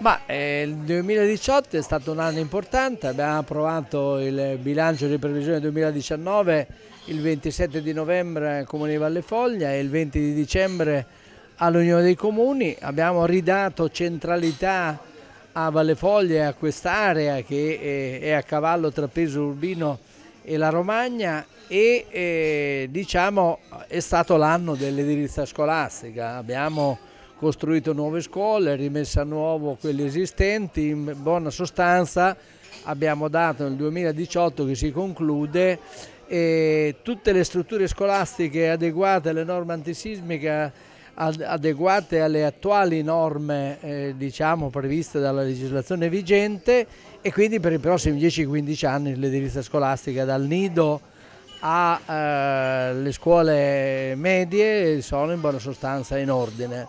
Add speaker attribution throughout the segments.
Speaker 1: Ma, eh, il 2018 è stato un anno importante, abbiamo approvato il bilancio di previsione 2019 il 27 di novembre al Comune di Valle Foglia e il 20 di dicembre all'Unione dei Comuni, abbiamo ridato centralità a Valle Foglia e a quest'area che è a cavallo tra Peso Urbino e la Romagna e eh, diciamo è stato l'anno dell'edilizia scolastica, abbiamo costruito nuove scuole, rimesse a nuovo quelle esistenti, in buona sostanza abbiamo dato nel 2018 che si conclude eh, tutte le strutture scolastiche adeguate alle norme antisismiche adeguate alle attuali norme eh, diciamo, previste dalla legislazione vigente e quindi per i prossimi 10-15 anni l'edilizia scolastica dal nido alle eh, scuole medie sono in buona sostanza in ordine.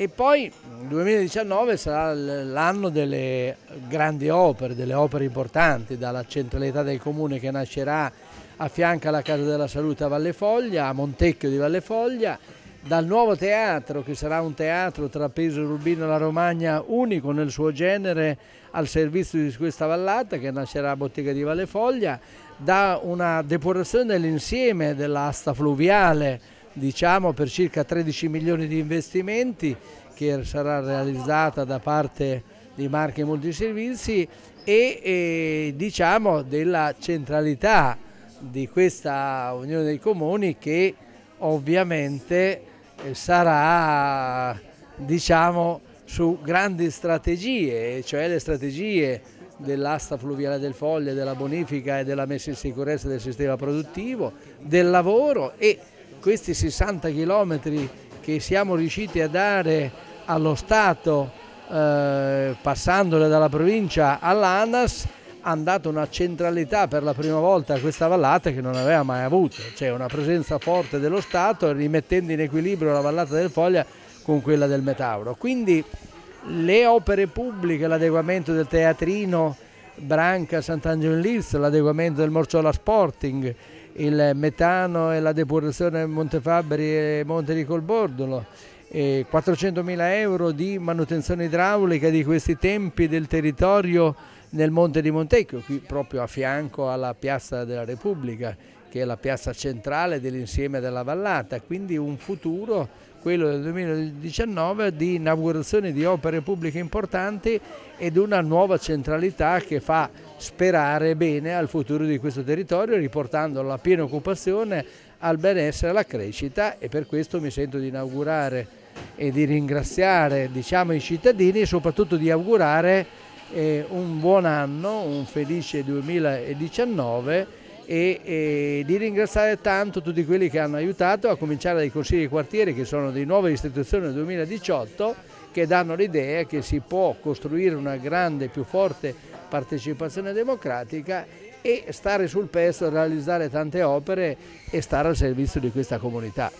Speaker 1: E poi il 2019 sarà l'anno delle grandi opere, delle opere importanti, dalla centralità del comune che nascerà a fianco alla Casa della Salute a Valle Foglia, a Montecchio di Valle Foglia, dal nuovo teatro che sarà un teatro tra Peso Rubino e la Romagna unico nel suo genere al servizio di questa vallata che nascerà a Bottega di Valle Foglia, da una depurazione dell'insieme dell'asta fluviale diciamo per circa 13 milioni di investimenti che sarà realizzata da parte di Marche Multiservizi e, e diciamo della centralità di questa Unione dei Comuni che ovviamente eh, sarà diciamo su grandi strategie, cioè le strategie dell'asta fluviale del Foglia, della bonifica e della messa in sicurezza del sistema produttivo, del lavoro e questi 60 chilometri che siamo riusciti a dare allo Stato eh, passandole dalla provincia all'ANAS hanno dato una centralità per la prima volta a questa vallata che non aveva mai avuto, cioè una presenza forte dello Stato rimettendo in equilibrio la vallata del Foglia con quella del Metauro. Quindi le opere pubbliche, l'adeguamento del teatrino Branca Sant'Angelo in Lis, l'adeguamento del Morciola Sporting, il metano e la depurazione Montefabbri e Monte di Colbordolo, 400 mila euro di manutenzione idraulica di questi tempi del territorio nel Monte di Montecchio, qui proprio a fianco alla Piazza della Repubblica, che è la piazza centrale dell'insieme della vallata, quindi un futuro, quello del 2019, di inaugurazione di opere pubbliche importanti ed una nuova centralità che fa sperare bene al futuro di questo territorio, riportando la piena occupazione al benessere, alla crescita e per questo mi sento di inaugurare e di ringraziare diciamo, i cittadini e soprattutto di augurare eh, un buon anno, un felice 2019 e, e, di ringraziare tanto tutti quelli che hanno aiutato, a cominciare dai consigli di quartiere che sono di nuove istituzioni del 2018 che danno l'idea che si può costruire una grande, più forte partecipazione democratica e stare sul pezzo, realizzare tante opere e stare al servizio di questa comunità.